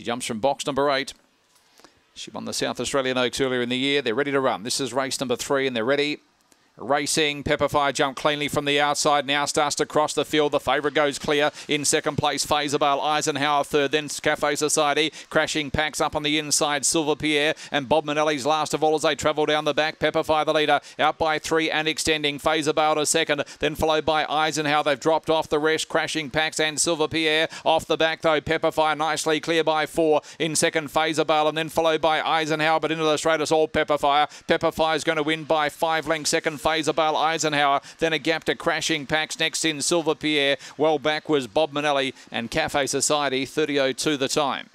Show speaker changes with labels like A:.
A: She jumps from box number eight. She won the South Australian Oaks earlier in the year. They're ready to run. This is race number three, and they're ready. Racing, Pepperfire jump cleanly from the outside. Now starts to cross the field. The favourite goes clear. In second place, Fazerbale, Eisenhower third. Then Cafe Society. Crashing packs up on the inside. Silver Pierre and Bob Manelli's last of all as they travel down the back. Pepperfire the leader. Out by three and extending. Fazerbale to second. Then followed by Eisenhower. They've dropped off the rest. Crashing packs and Silver Pierre. Off the back though. Pepperfire nicely clear by four. In second, Fazerbale. And then followed by Eisenhower. But into the straight is all Pepperfire. Pepperfire is going to win by five lengths. Second, Fazerbale Eisenhower. Then a gap to Crashing Packs. Next in Silver Pierre. Well back was Bob Manelli and Cafe Society. 30.02 the time.